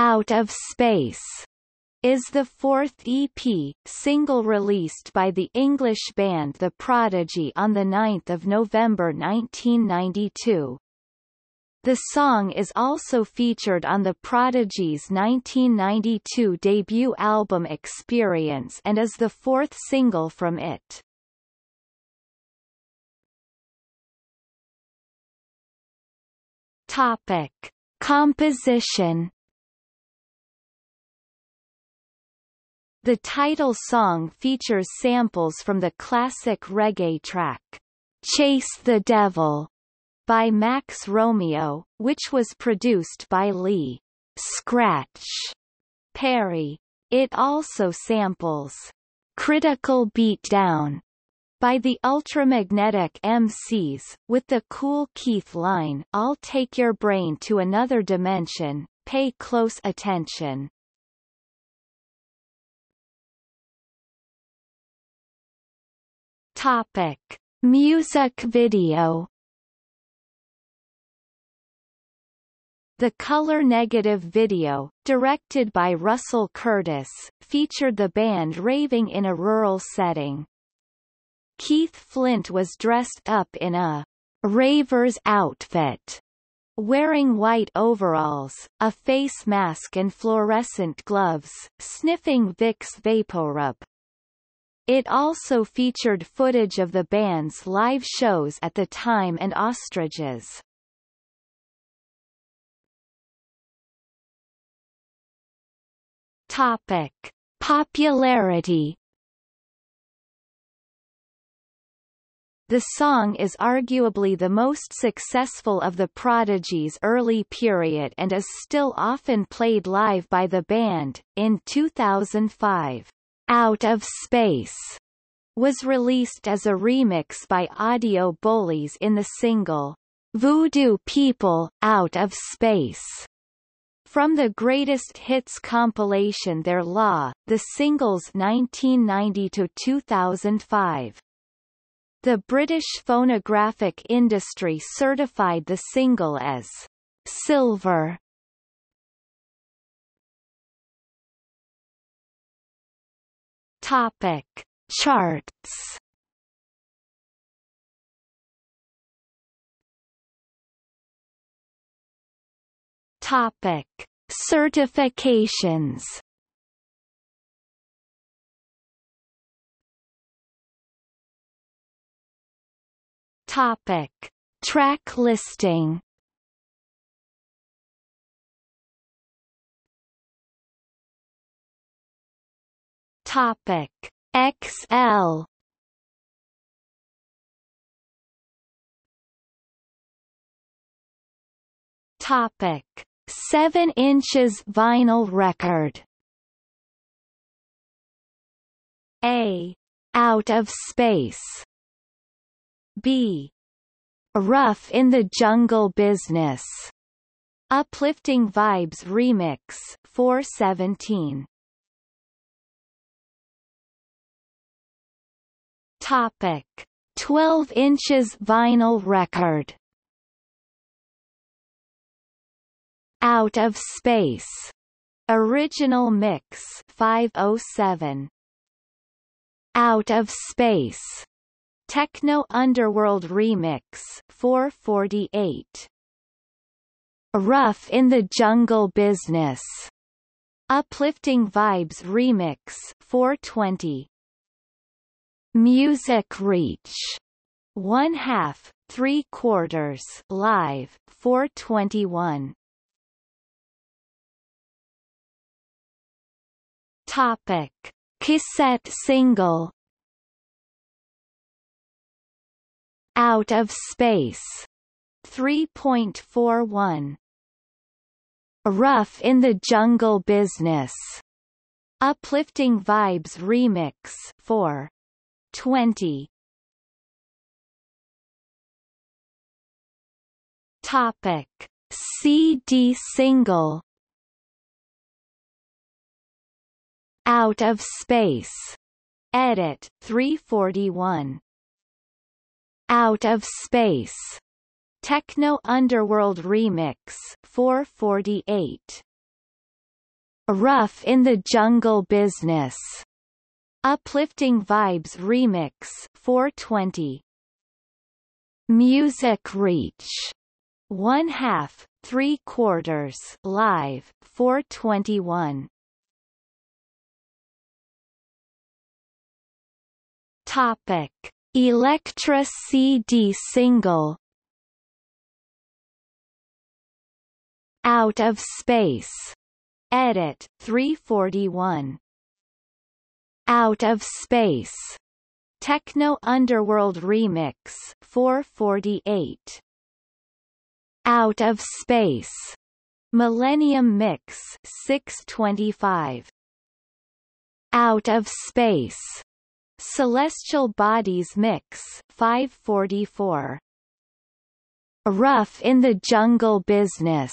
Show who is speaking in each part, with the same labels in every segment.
Speaker 1: Out of Space is the fourth EP, single released by the English band The Prodigy on 9 November 1992. The song is also featured on The Prodigy's 1992 debut album Experience and is the fourth single from it. Topic. Composition The title song features samples from the classic reggae track, Chase the Devil, by Max Romeo, which was produced by Lee Scratch Perry. It also samples Critical Beatdown by the Ultramagnetic MCs, with the Kool Keith line I'll take your brain to another dimension, pay close attention. Topic. Music video The color negative video, directed by Russell Curtis, featured the band raving in a rural setting. Keith Flint was dressed up in a raver's outfit, wearing white overalls, a face mask and fluorescent gloves, sniffing Vicks VapoRub. It also featured footage of the band's live shows at the time and ostriches. Topic: Popularity. The song is arguably the most successful of the Prodigy's early period and is still often played live by the band. In 2005, out of Space was released as a remix by Audio Bullies in the single Voodoo People, Out of Space. From the Greatest Hits compilation Their Law, the singles 1990-2005. The British phonographic industry certified the single as silver Topic: Charts. Topic: Certifications. Topic: Track listing. Topic. XL Topic. 7 inches vinyl record. A. Out of Space. B. Ruff in the Jungle Bizness. Uplifting Vibes Remix 417 Topic: 12 inches vinyl record. Out of Space. Original Mix 507. Out of Space. Techno Underworld Remix 448. Ruff in the Jungle Bizness. Uplifting Vibes Remix 420. Music Reach. One half, three quarters live, 421. Topic: Cassette single. Out of Space. 3.41. Ruff in the Jungle Bizness. Uplifting Vibes Remix 4. 20 Topic. CD single. Out of Space. Edit 341 Out of Space. Techno Underworld Remix 448 Ruff in the Jungle Bizness. Uplifting Vibes Remix 420. Music Reach. One half, three quarters live 421. Topic: Elektra CD single Out of Space. Edit 341. Out of Space. Techno Underworld Remix 448. Out of Space. Millennium Mix 625. Out of Space. Celestial Bodies Mix 544. Ruff in the Jungle Bizness.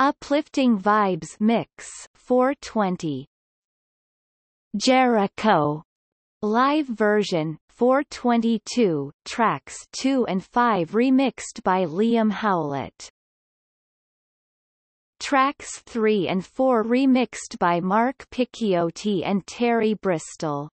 Speaker 1: Uplifting Vibes Mix 420. Jericho. Live version 422 tracks 2 and 5 remixed by Liam Howlett. Tracks 3 and 4 remixed by Mark Picchiotti and Teri Bristol.